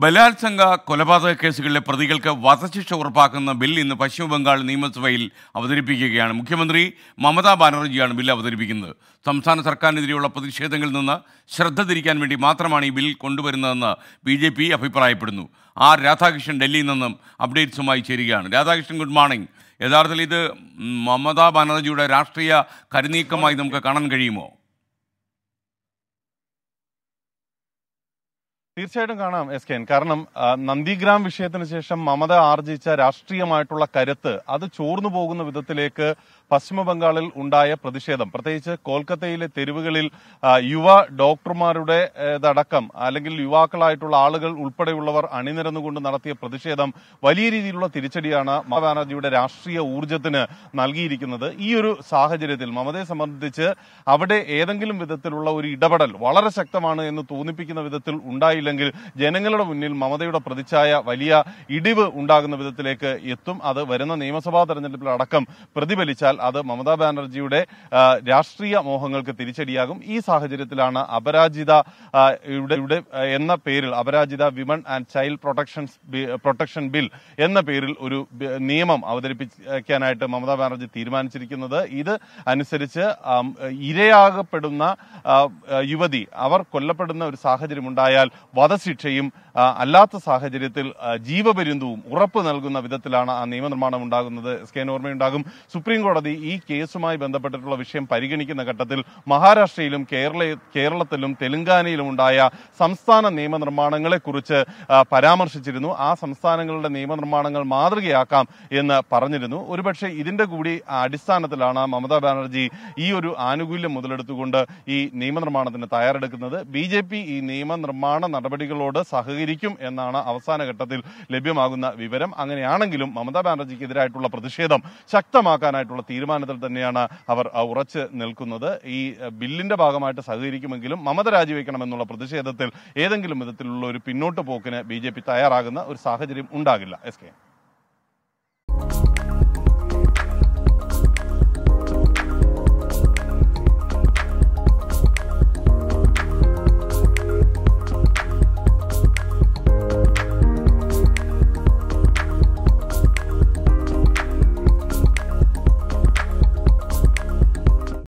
ബലാത്സംഗ കൊലപാതക കേസുകളിലെ പ്രതികൾക്ക് വധശിക്ഷ ഉറപ്പാക്കുന്ന ബിൽ ഇന്ന് പശ്ചിമബംഗാൾ നിയമസഭയിൽ അവതരിപ്പിക്കുകയാണ്. മുഖ്യമന്ത്രി മമതാ ബാനർജിയാണ് ബിൽ അവതരിപ്പിക്കുന്നത്. സംസ്ഥാന സർക്കാരിനെതിരെയുള്ള പ്രതിഷേധങ്ങളിൽ നിന്ന് ശ്രദ്ധ തിരിക്കാൻ വേണ്ടി മാത്രമാണ് ഈ ബിൽ കൊണ്ടുവരുന്നതെന്ന് ബി ജെ പി അഭിപ്രായപ്പെടുന്നു. ആർ രാധാകൃഷ്ണൻ ഡൽഹിയിൽ നിന്നും അപ്ഡേറ്റ്സുമായി ചേരുകയാണ്. Radhakrishnan good morning. യഥാർത്ഥത്തിൽ ഇത് മമതാ ബാനർജിയുടെ രാഷ്ട്രീയ കരുനീക്കമായി നമുക്ക് കാണാൻ കഴിയുമോ? തീർച്ചയായിട്ടും കാണാം എസ് കെൻ കാരണം നന്ദിഗ്രാം വിഷയത്തിന് ശേഷം മമത ആർജിച്ച രാഷ്ട്രീയമായിട്ടുള്ള കരുത്ത് അത് ചോർന്നു പോകുന്ന വിധത്തിലേക്ക് പശ്ചിമ ബംഗാളിൽ ഉണ്ടായ പ്രതിഷേധം. പ്രത്യേകിച്ച് കൊൽക്കത്തയിലെ തെരുവുകളിൽ യുവ ഡോക്ടർമാരുടെ അടക്കം അല്ലെങ്കിൽ യുവാക്കളായിട്ടുള്ള ആളുകൾ ഉൾപ്പെടെയുള്ളവർ അണിനിരന്നുകൊണ്ട് നടത്തിയ പ്രതിഷേധം വലിയ രീതിയിലുള്ള തിരിച്ചടിയാണ് മമതാ ബാനർജിയുടെ രാഷ്ട്രീയ ഊർജത്തിന് നൽകിയിരിക്കുന്നത്. ഈ ഒരു സാഹചര്യത്തിൽ മമതയെ സംബന്ധിച്ച് അവിടെ ഏതെങ്കിലും വിധത്തിലുള്ള ഒരു ഇടപെടൽ വളരെ ശക്തമാണ് എന്ന് തോന്നിപ്പിക്കുന്ന വിധത്തിൽ ഉണ്ടായില്ലെങ്കിൽ ജനങ്ങളുടെ മുന്നിൽ മമതയുടെ പ്രതിച്ഛായ വലിയ ഇടിവ് ഉണ്ടാകുന്ന വിധത്തിലേക്ക് എത്തും. അത് വരുന്ന നിയമസഭാ തെരഞ്ഞെടുപ്പിൽ അടക്കം പ്രതിഫലിച്ചാൽ അത് മമതാ ബാനർജിയുടെ രാഷ്ട്രീയ മോഹങ്ങൾക്ക് തിരിച്ചടിയാകും. ഈ സാഹചര്യത്തിലാണ് അപരാജിത എന്ന പേരിൽ Aparajita women and child protection protection bill എന്ന പേരിൽ ഒരു നിയമം അവതരിപ്പിക്കാനായിട്ട് മമതാ ബാനർജി തീരുമാനിച്ചിരിക്കുന്നത്. ഇത് അനുസരിച്ച് ഇരയാകപ്പെടുന്ന യുവതി അവർ കൊല്ലപ്പെടുന്ന ഒരു സാഹചര്യം ഉണ്ടായാൽ വധശിക്ഷയും അല്ലാത്ത സാഹചര്യത്തിൽ ജീവപര്യന്തവും ഉറപ്പ് നൽകുന്ന വിധത്തിലാണ് ആ നിയമനിർമ്മാണം ഉണ്ടാകുന്നത്. എസ് കെ ഓർമ്മയുണ്ടാകും സുപ്രീം കോടതി ഈ കേസുമായി ബന്ധപ്പെട്ടിട്ടുള്ള വിഷയം പരിഗണിക്കുന്ന ഘട്ടത്തിൽ മഹാരാഷ്ട്രയിലും കേരള കേരളത്തിലും തെലങ്കാനയിലും ഉണ്ടായ സംസ്ഥാന നിയമനിർമ്മാണങ്ങളെക്കുറിച്ച് പരാമർശിച്ചിരുന്നു. ആ സംസ്ഥാനങ്ങളുടെ നിയമനിർമ്മാണങ്ങൾ മാതൃകയാക്കാം എന്ന് പറഞ്ഞിരുന്നു. ഒരുപക്ഷെ ഇതിന്റെ കൂടി അടിസ്ഥാനത്തിലാണ് മമതാ ബാനർജി ഈ ഒരു ആനുകൂല്യം മുതലെടുത്തുകൊണ്ട് ഈ നിയമനിർമ്മാണത്തിന് തയ്യാറെടുക്കുന്നത്. ബി ജെ പി ഈ നിയമനിർമ്മാണ നടപടികളോട് സഹകരിക്കും എന്നാണ് അവസാന ഘട്ടത്തിൽ ലഭ്യമാകുന്ന വിവരം. അങ്ങനെയാണെങ്കിലും മമതാ ബാനർജിക്കെതിരായിട്ടുള്ള പ്രതിഷേധം ശക്തമാക്കാനായിട്ടുള്ള തീരുമാനത്തിൽ തന്നെയാണ് അവർ ഉറച്ച് നിൽക്കുന്നത്. ഈ ബില്ലിന്റെ ഭാഗമായിട്ട് സഹകരിക്കുമെങ്കിലും മമത രാജിവെക്കണമെന്നുള്ള പ്രതിഷേധത്തിൽ ഏതെങ്കിലും വിധത്തിലുള്ള ഒരു പിന്നോട്ട് പോക്കിന് ബി തയ്യാറാകുന്ന ഒരു സാഹചര്യം ഉണ്ടാകില്ല. S K